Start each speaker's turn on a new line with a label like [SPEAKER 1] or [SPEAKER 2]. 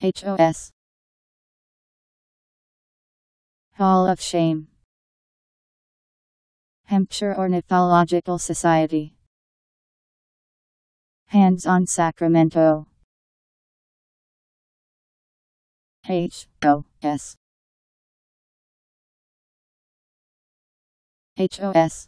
[SPEAKER 1] HOS Hall of Shame Hampshire Ornithological Society Hands on Sacramento H O S. H O S.